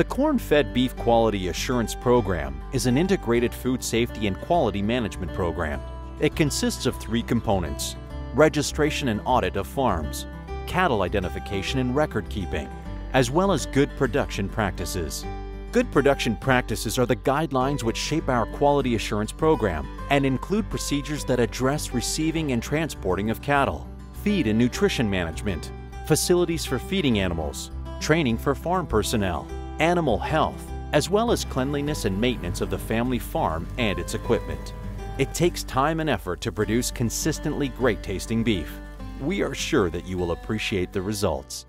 The Corn-Fed Beef Quality Assurance Program is an integrated food safety and quality management program. It consists of three components, registration and audit of farms, cattle identification and record keeping, as well as good production practices. Good production practices are the guidelines which shape our quality assurance program and include procedures that address receiving and transporting of cattle, feed and nutrition management, facilities for feeding animals, training for farm personnel, animal health, as well as cleanliness and maintenance of the family farm and its equipment. It takes time and effort to produce consistently great tasting beef. We are sure that you will appreciate the results.